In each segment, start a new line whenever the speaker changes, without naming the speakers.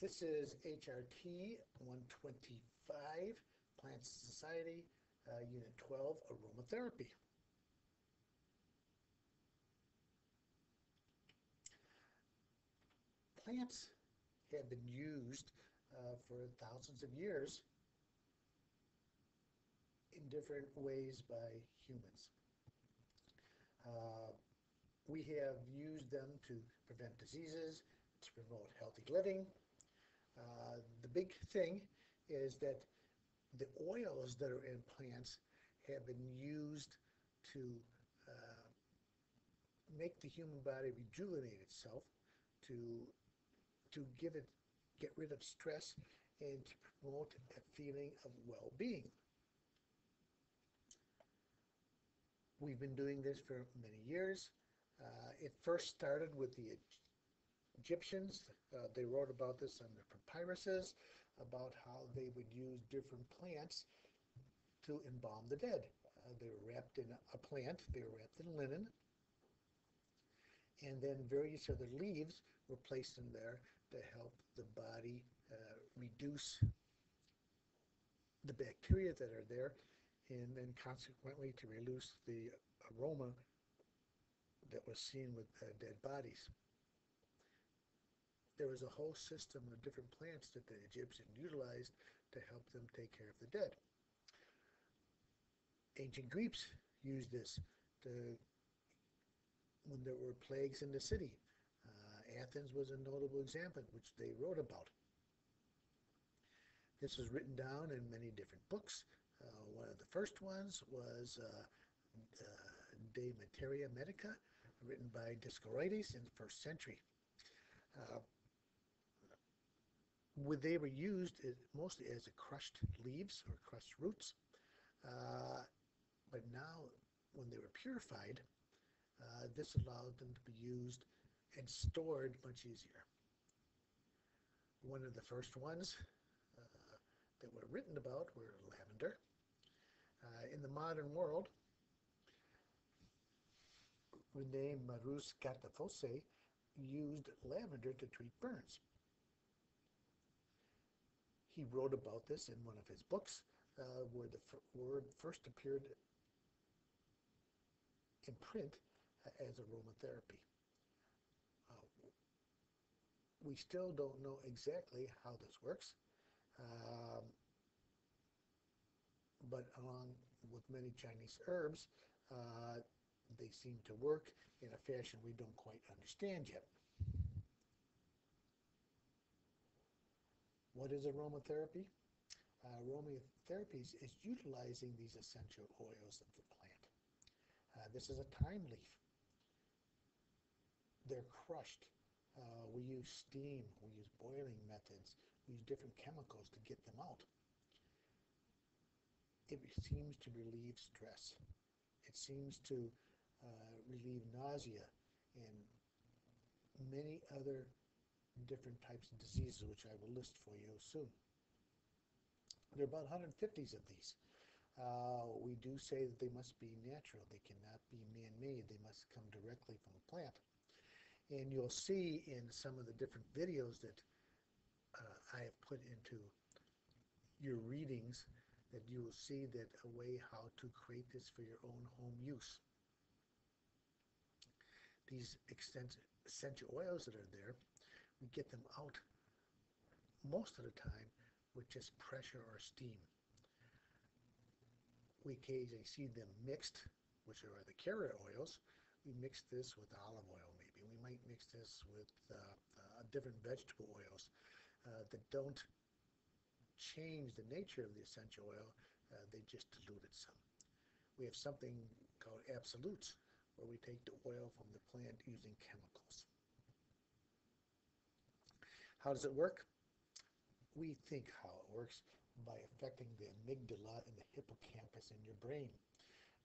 This is HRT 125, Plants Society, uh, Unit 12, Aromatherapy. Plants have been used uh, for thousands of years in different ways by humans. Uh, we have used them to prevent diseases, to promote healthy living. Uh, the big thing is that the oils that are in plants have been used to uh, make the human body rejuvenate itself, to to give it get rid of stress and to promote a feeling of well-being. We've been doing this for many years. Uh, it first started with the Egyptians. Uh, they wrote about this on their papyruses, about how they would use different plants to embalm the dead. Uh, they were wrapped in a plant, they were wrapped in linen, and then various other leaves were placed in there to help the body uh, reduce the bacteria that are there and then consequently to reduce the aroma that was seen with uh, dead bodies. There was a whole system of different plants that the Egyptians utilized to help them take care of the dead. Ancient Greeks used this to, when there were plagues in the city. Uh, Athens was a notable example, which they wrote about. This was written down in many different books. Uh, one of the first ones was uh, De Materia Medica, written by Dioscorides in the first century. Uh, they were used mostly as crushed leaves or crushed roots, uh, but now when they were purified, uh, this allowed them to be used and stored much easier. One of the first ones uh, that were written about were lavender. Uh, in the modern world, Rene Maurice Gattefossé used lavender to treat burns. He wrote about this in one of his books uh, where the word first appeared in print uh, as aromatherapy. Uh, we still don't know exactly how this works. Um, but along with many Chinese herbs, uh, they seem to work in a fashion we don't quite understand yet. What is aromatherapy? Uh, aromatherapy is utilizing these essential oils of the plant. Uh, this is a thyme leaf. They're crushed. Uh, we use steam, we use boiling methods, we use different chemicals to get them out it seems to relieve stress. It seems to uh, relieve nausea and many other different types of diseases, which I will list for you soon. There are about 150s of these. Uh, we do say that they must be natural. They cannot be man-made. They must come directly from a plant. And you'll see in some of the different videos that uh, I have put into your readings that you will see that a way how to create this for your own home use. These essential oils that are there, we get them out most of the time with just pressure or steam. We occasionally see them mixed, which are the carrier oils. We mix this with olive oil maybe. We might mix this with uh, uh, different vegetable oils uh, that don't change the nature of the essential oil, uh, they just dilute it some. We have something called absolutes, where we take the oil from the plant using chemicals. How does it work? We think how it works by affecting the amygdala and the hippocampus in your brain.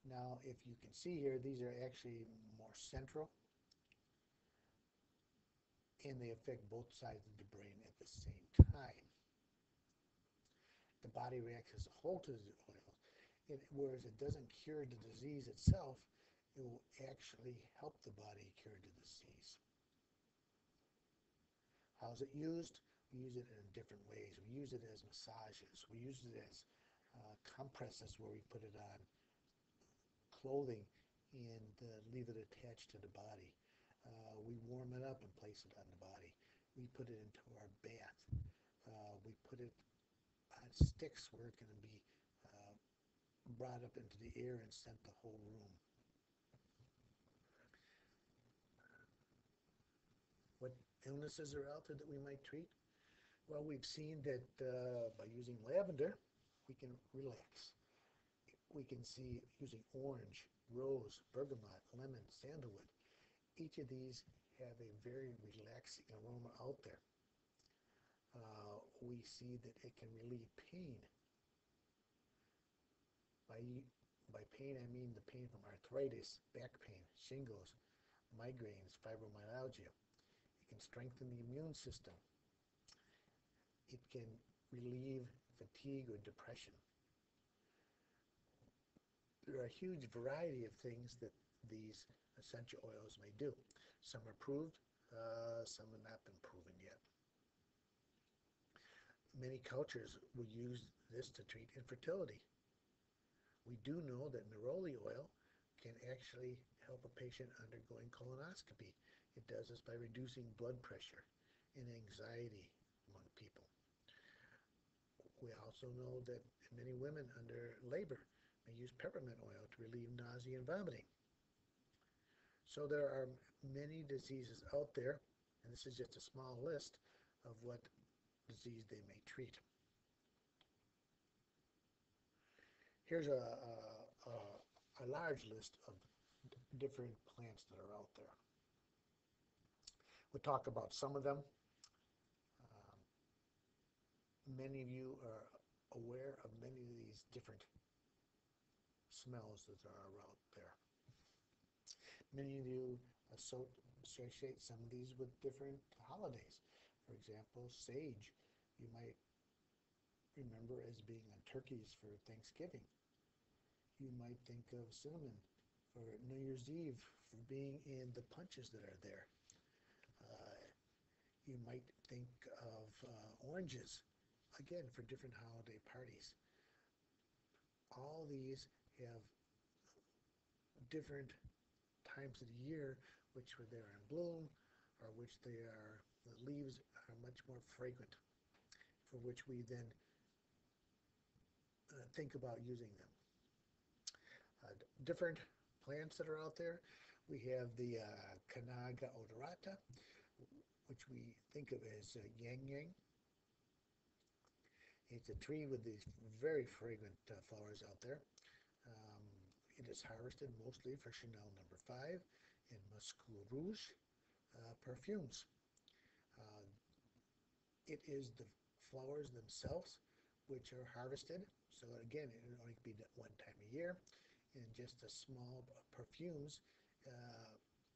Now, if you can see here, these are actually more central, and they affect both sides of the brain at the same time the body reacts as a whole to the oil. It, whereas it doesn't cure the disease itself, it will actually help the body cure the disease. How is it used? We use it in different ways. We use it as massages. We use it as uh, compresses where we put it on clothing and uh, leave it attached to the body. Uh, we warm it up and place it on the body. We put it into our bath. Uh, we put it on sticks where it can be uh, brought up into the air and scent the whole room. What illnesses are out there that we might treat? Well, we've seen that uh, by using lavender, we can relax. We can see using orange, rose, bergamot, lemon, sandalwood. Each of these have a very relaxing aroma out there. Uh, we see that it can relieve pain. By, by pain, I mean the pain from arthritis, back pain, shingles, migraines, fibromyalgia. Can strengthen the immune system. It can relieve fatigue or depression. There are a huge variety of things that these essential oils may do. Some are proved, uh, some have not been proven yet. Many cultures will use this to treat infertility. We do know that neroli oil can actually help a patient undergoing colonoscopy. It does this by reducing blood pressure and anxiety among people. We also know that many women under labor may use peppermint oil to relieve nausea and vomiting. So there are many diseases out there, and this is just a small list of what disease they may treat. Here's a, a, a, a large list of different plants that are out there. We'll talk about some of them. Um, many of you are aware of many of these different smells that are out there. Many of you associate some of these with different holidays. For example, sage, you might remember as being on turkeys for Thanksgiving. You might think of cinnamon for New Year's Eve for being in the punches that are there. You might think of uh, oranges, again, for different holiday parties. All these have different times of the year which were there in bloom or which they are, the leaves are much more fragrant for which we then uh, think about using them. Uh, different plants that are out there. We have the uh, odorata, which we think of as uh, ylang ylang. It's a tree with these very fragrant uh, flowers out there. Um, it is harvested mostly for Chanel number five and Muscule Rouge uh, perfumes. Uh, it is the flowers themselves which are harvested. So again, it only be one time a year. And just a small perfumes uh,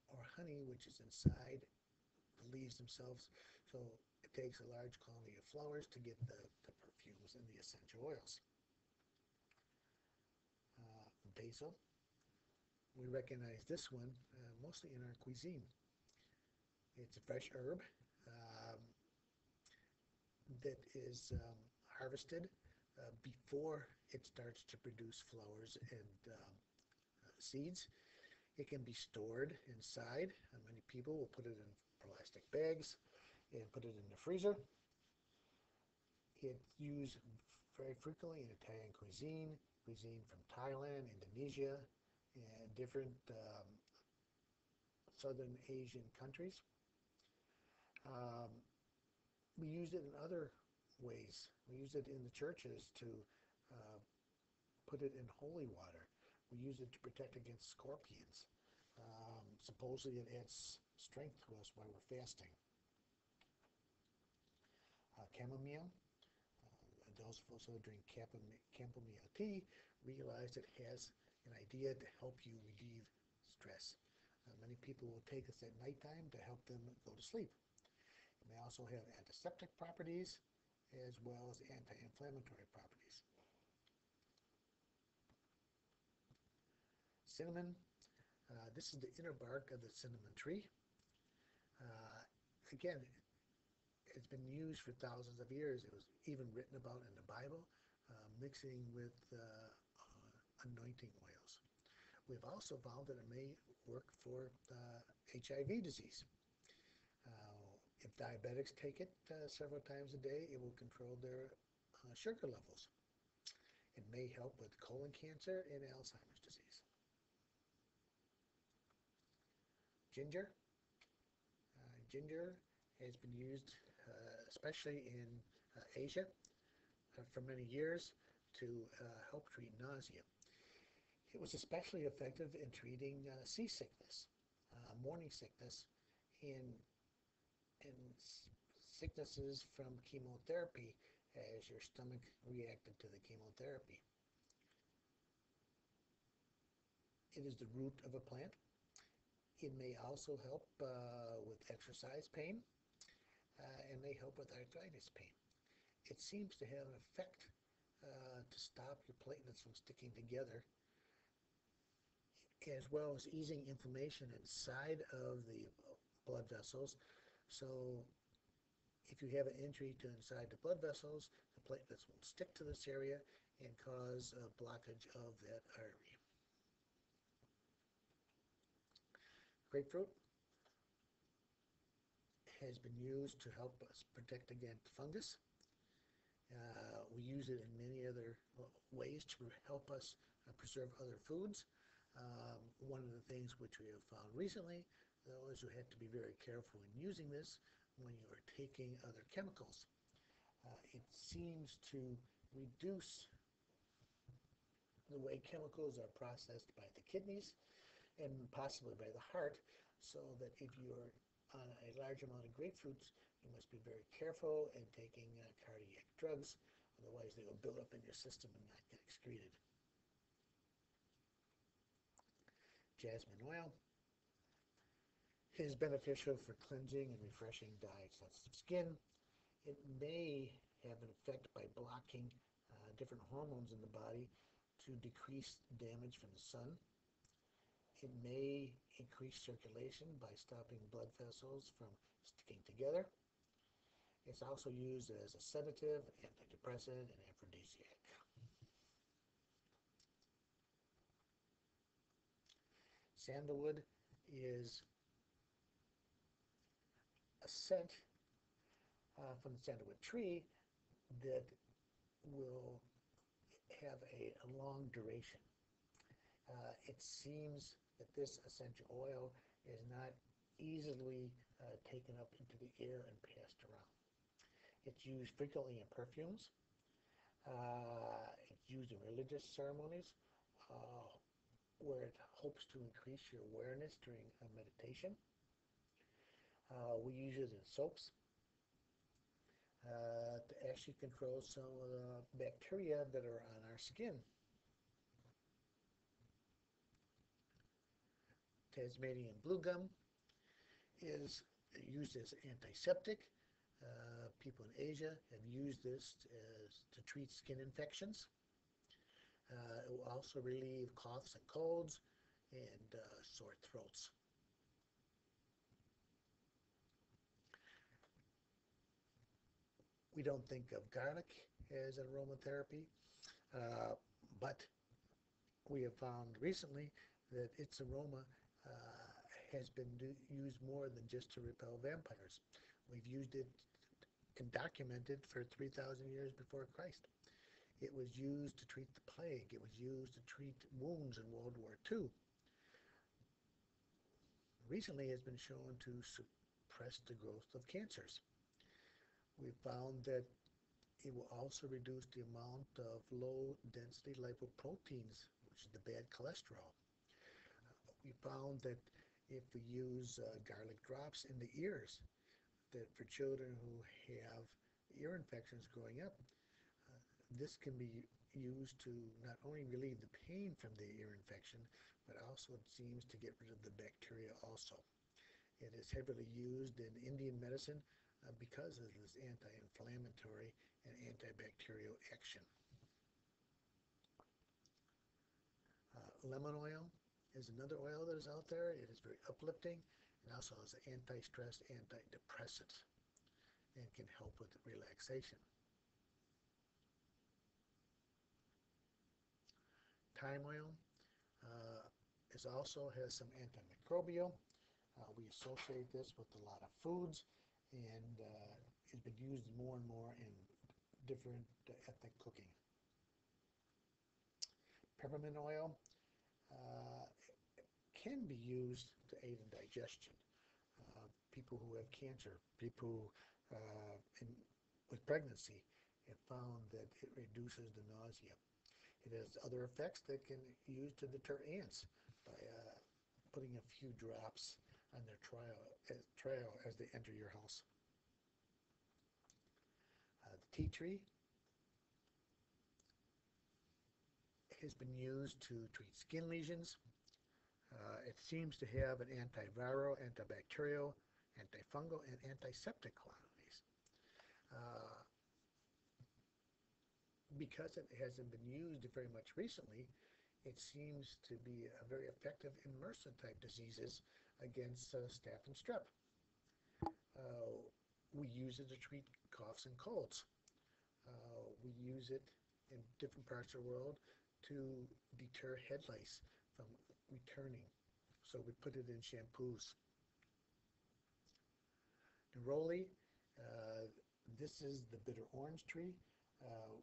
or honey which is inside the leaves themselves. So it takes a large colony of flowers to get the, the perfumes and the essential oils. Uh, basil. We recognize this one uh, mostly in our cuisine. It's a fresh herb um, that is um, harvested uh, before it starts to produce flowers and um, uh, seeds. It can be stored inside. Uh, many people will put it in plastic bags and put it in the freezer. It's used very frequently in Italian cuisine, cuisine from Thailand, Indonesia, and different um, southern Asian countries. Um, we use it in other ways. We use it in the churches to uh, put it in holy water. We use it to protect against scorpions. Um, supposedly it adds strength to us while we're fasting. Uh, chamomile. Uh, those of us who drink chamomile tea realize it has an idea to help you relieve stress. Uh, many people will take this at nighttime to help them go to sleep. It may also have antiseptic properties as well as anti-inflammatory properties. Cinnamon, uh, this is the inner bark of the cinnamon tree. Uh, again, it's been used for thousands of years. It was even written about in the Bible, uh, mixing with uh, uh, anointing oils. We've also found that it may work for HIV disease. Uh, if diabetics take it uh, several times a day, it will control their uh, sugar levels. It may help with colon cancer and Alzheimer's disease. Ginger. Ginger has been used uh, especially in uh, Asia uh, for many years to help treat nausea. It was especially effective in treating seasickness, morning sickness, in, in sicknesses from chemotherapy as your stomach reacted to the chemotherapy. It is the root of a plant. It may also help uh, with exercise pain uh, and may help with arthritis pain. It seems to have an effect uh, to stop your platelets from sticking together as well as easing inflammation inside of the blood vessels. So if you have an injury to inside the blood vessels, the platelets won't stick to this area and cause a blockage of that artery. Grapefruit has been used to help us protect against fungus. Uh, we use it in many other ways to help us uh, preserve other foods. Um, one of the things which we have found recently, though, is you have to be very careful in using this when you are taking other chemicals. Uh, it seems to reduce the way chemicals are processed by the kidneys and possibly by the heart, so that if you're on a large amount of grapefruits, you must be very careful in taking uh, cardiac drugs, otherwise they will build up in your system and not get excreted. Jasmine oil is beneficial for cleansing and refreshing dye-sensitive skin. It may have an effect by blocking uh, different hormones in the body to decrease damage from the sun. It may increase circulation by stopping blood vessels from sticking together. It's also used as a sedative, antidepressant, and aphrodisiac. Sandalwood is a scent uh, from the sandalwood tree that will have a, a long duration. Uh, it seems that this essential oil is not easily uh, taken up into the air and passed around. It's used frequently in perfumes. Uh, it's used in religious ceremonies uh, where it hopes to increase your awareness during a meditation. Uh, we use it in soaps uh, to actually control some of the bacteria that are on our skin. Tasmanian blue gum is used as antiseptic. Uh, people in Asia have used this as, to treat skin infections. Uh, it will also relieve coughs and colds and uh, sore throats. We don't think of garlic as an aromatherapy, uh, but we have found recently that its aroma uh, has been used more than just to repel vampires. We've used it and documented it for 3,000 years before Christ. It was used to treat the plague. It was used to treat wounds in World War II. Recently has been shown to suppress the growth of cancers we found that it will also reduce the amount of low density lipoproteins, which is the bad cholesterol. We found that if we use uh, garlic drops in the ears, that for children who have ear infections growing up, uh, this can be used to not only relieve the pain from the ear infection, but also it seems to get rid of the bacteria also. It is heavily used in Indian medicine uh, because of this anti-inflammatory and antibacterial action. Uh, lemon oil is another oil that is out there. It is very uplifting and also has an anti-stress, antidepressant and can help with relaxation. Thyme oil uh, is also has some antimicrobial. Uh, we associate this with a lot of foods and uh, it's been used more and more in different ethnic cooking. Peppermint oil uh, can be used to aid in digestion. Uh, people who have cancer, people uh, in, with pregnancy have found that it reduces the nausea. It has other effects that can use to deter ants by uh, putting a few drops on their trail, uh, trail as they enter your house. Uh, the tea tree has been used to treat skin lesions. Uh, it seems to have an antiviral, antibacterial, antifungal, and antiseptic qualities. Uh, because it hasn't been used very much recently, it seems to be a very effective in MRSA type diseases against uh, staph and strep. Uh, we use it to treat coughs and colds. Uh, we use it in different parts of the world to deter head lice from returning. So we put it in shampoos. Neroli, uh, this is the bitter orange tree. Uh,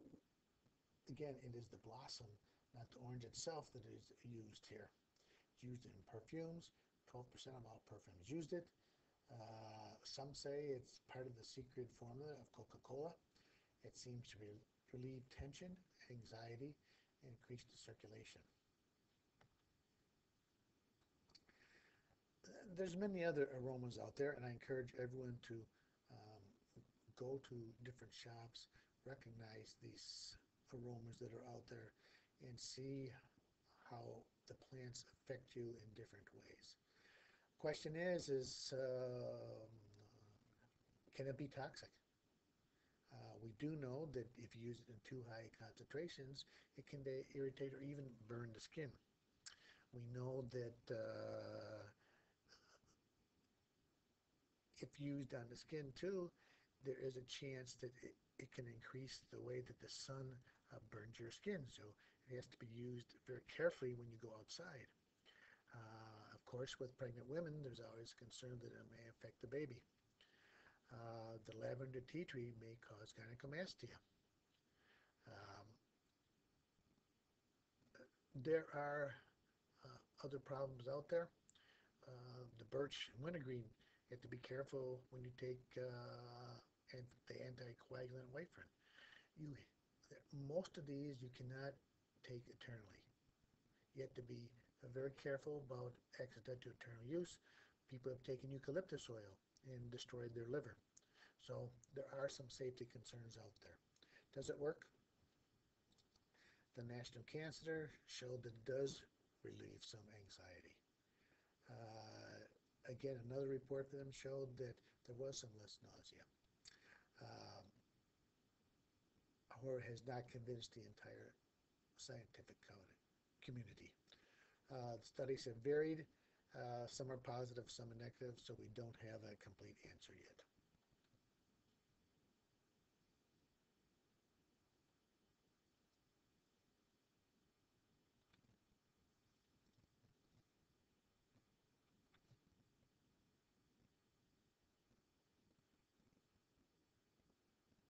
again, it is the blossom, not the orange itself that is used here. It's used in perfumes. 12% of all perfumes used it. Uh, some say it's part of the secret formula of Coca-Cola. It seems to re relieve tension, anxiety, and increase the circulation. There's many other aromas out there, and I encourage everyone to um, go to different shops, recognize these aromas that are out there and see how the plants affect you in different ways. Question is, is uh, can it be toxic? Uh, we do know that if you use it in too high concentrations, it can irritate or even burn the skin. We know that uh, if used on the skin too, there is a chance that it, it can increase the way that the sun uh, burns your skin. So it has to be used very carefully when you go outside. Uh, of course, with pregnant women, there's always concern that it may affect the baby. Uh, the lavender tea tree may cause gynecomastia. Um, there are uh, other problems out there. Uh, the birch and wintergreen, you have to be careful when you take uh, the anticoagulant warfarin. You most of these you cannot take eternally. You have to be very careful about accidental eternal use. People have taken eucalyptus oil and destroyed their liver. So there are some safety concerns out there. Does it work? The National Cancer showed that it does relieve some anxiety. Uh, again, another report for them showed that there was some less nausea. Um, or has not convinced the entire scientific community. Uh, the studies have varied. Uh, some are positive, some are negative, so we don't have a complete answer yet.